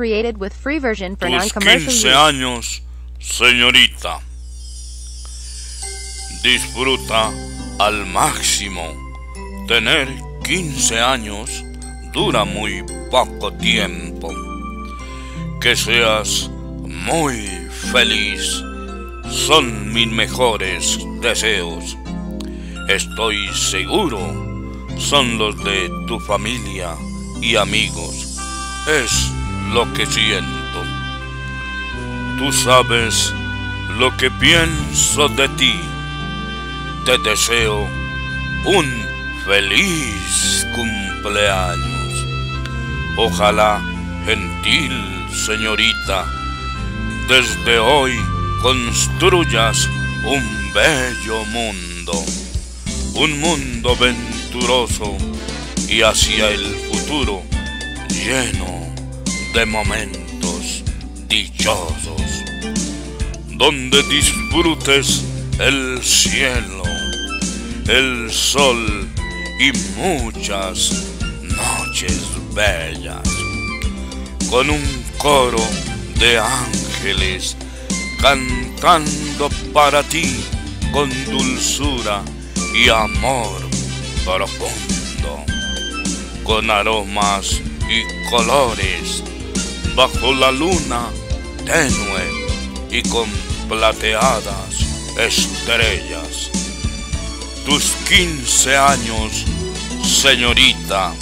created with free version for tus non-commercial 15 use. años, señorita. Disfruta al máximo. Tener 15 años dura muy poco tiempo. Que seas muy feliz son mis mejores deseos. Estoy seguro son los de tu familia y amigos. Es lo que siento. Tú sabes lo que pienso de ti. Te deseo un feliz cumpleaños. Ojalá, gentil señorita, desde hoy construyas un bello mundo, un mundo venturoso y hacia el futuro lleno de momentos dichosos, donde disfrutes el cielo, el sol y muchas noches bellas, con un coro de ángeles cantando para ti con dulzura y amor profundo, con aromas y colores, bajo la luna tenue y con plateadas estrellas. Tus 15 años, señorita,